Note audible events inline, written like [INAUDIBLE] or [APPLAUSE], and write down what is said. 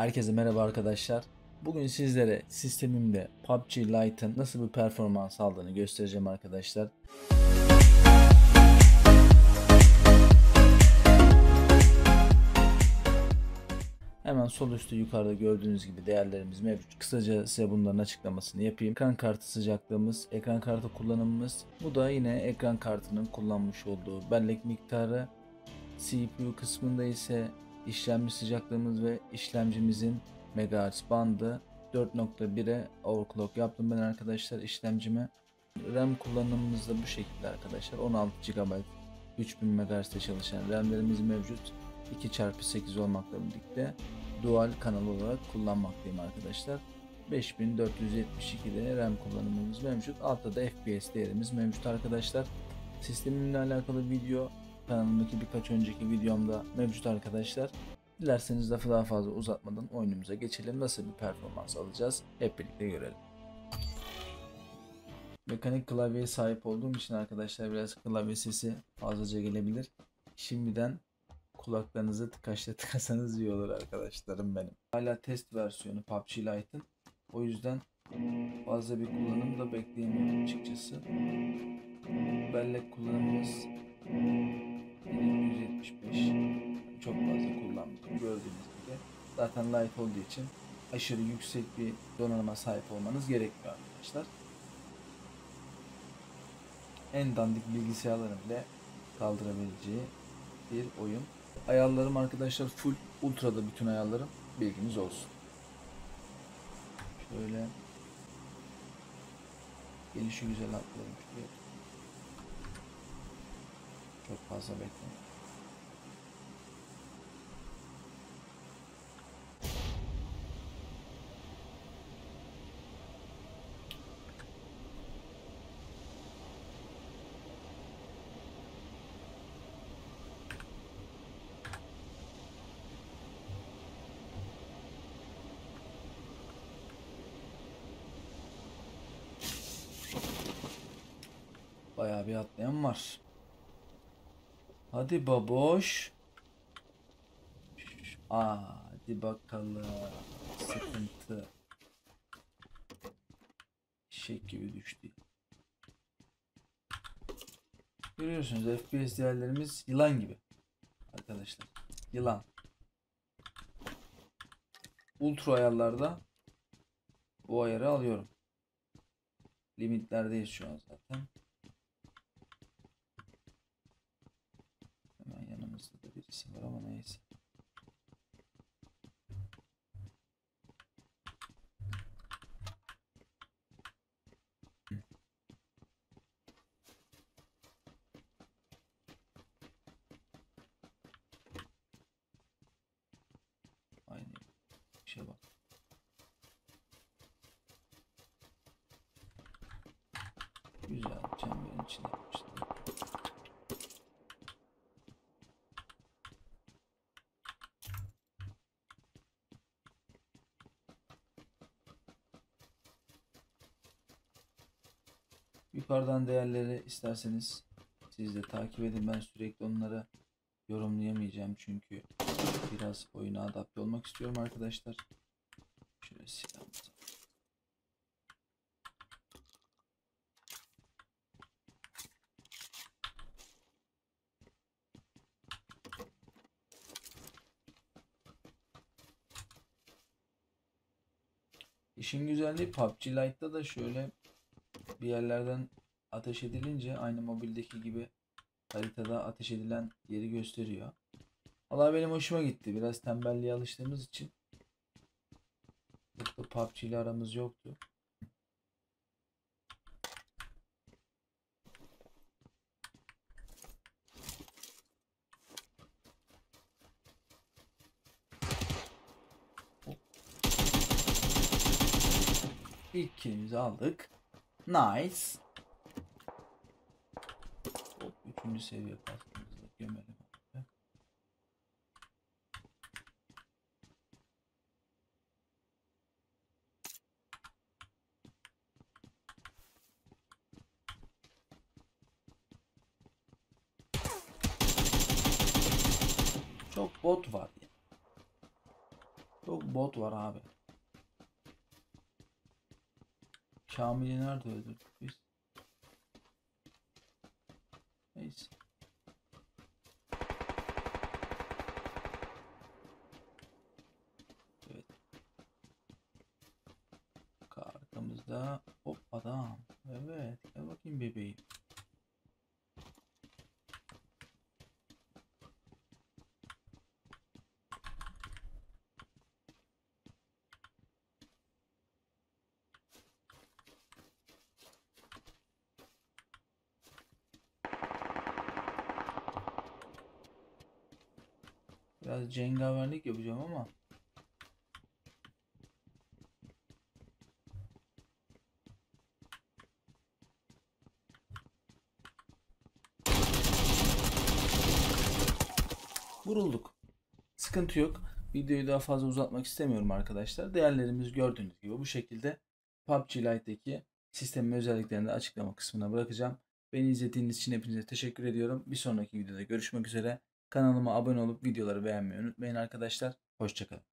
Herkese merhaba arkadaşlar. Bugün sizlere sistemimde PUBG Lite'ın nasıl bir performans aldığını göstereceğim arkadaşlar. Hemen sol üstte yukarıda gördüğünüz gibi değerlerimiz mevcut. Kısaca size bunların açıklamasını yapayım. Ekran kartı sıcaklığımız, ekran kartı kullanımımız. Bu da yine ekran kartının kullanmış olduğu bellek miktarı. CPU kısmında ise işlemci sıcaklığımız ve işlemcimizin megahertz bandı 4.1'e overclock yaptım ben arkadaşlar işlemcime. RAM kullanımımız da bu şekilde arkadaşlar. 16 GB 3000 MHz'de çalışan RAM'lerimiz mevcut. 2x8 olmakla birlikte dual kanal olarak kullanmaktayım arkadaşlar. 5472'de RAM kullanımımız mevcut. Altta da FPS değerimiz mevcut arkadaşlar. Sistemimle alakalı video kanalımdaki birkaç önceki videomda mevcut arkadaşlar. Dilerseniz lafı daha fazla uzatmadan oyunumuza geçelim. Nasıl bir performans alacağız hep birlikte görelim. Mekanik klavyeye sahip olduğum için arkadaşlar biraz klavye sesi fazlaca gelebilir. Şimdiden kulaklarınızı tıkaçla [LAUGHS] tıkasanız iyi olur arkadaşlarım benim. Hala test versiyonu PUBG Lite'ın. O yüzden fazla bir kullanım da bekleyemiyorum açıkçası. Bellek kullanımımız 175 çok fazla kullanmıyorum gördüğünüz gibi. Zaten light olduğu için aşırı yüksek bir donanıma sahip olmanız gerekmiyor arkadaşlar. En dandik bilgisayarların bile kaldırabileceği bir oyun. Ayarlarım arkadaşlar full ultra'da bütün ayarlarım bilginiz olsun. Şöyle gelişi güzel atlayalım. Çok fazla beklemeyin. Bayağı bir atlayan var. Hadi baboş. Hadi bakalım. Sıkıntı. Şek gibi düştü. Görüyorsunuz FPS değerlerimiz yılan gibi. Arkadaşlar. Yılan. Ultra ayarlarda bu ayarı alıyorum. Limitlerdeyiz şu an zaten. Hemen birisi var ama neyse. Aynı işe bak. Güzel çemberin içine Yukarıdan değerleri isterseniz siz de takip edin. Ben sürekli onları yorumlayamayacağım çünkü biraz oyuna adapte olmak istiyorum arkadaşlar. Şöyle silahımızı. İşin güzelliği PUBG Lite'da da şöyle bir yerlerden ateş edilince aynı mobildeki gibi haritada ateş edilen yeri gösteriyor. Valla benim hoşuma gitti. Biraz tembelliğe alıştığımız için çok da PUBG ile aramız yoktu. İlk killimizi aldık. Nice. Üçüncü seviye kaskımızı gömelim. Çok bot var ya. Çok bot var abi. Kamil'i nerede öldürdük biz? Neyse. Evet. Arkamızda hop adam. Evet. Gel bakayım bebeğim. Biraz cengaverlik yapacağım ama vurulduk. Sıkıntı yok. Videoyu daha fazla uzatmak istemiyorum arkadaşlar. Değerlerimiz gördüğünüz gibi bu şekilde PUBG Lite'deki sistemin özelliklerini de açıklama kısmına bırakacağım. Beni izlediğiniz için hepinize teşekkür ediyorum. Bir sonraki videoda görüşmek üzere. Kanalıma abone olup videoları beğenmeyi unutmayın arkadaşlar. Hoşçakalın.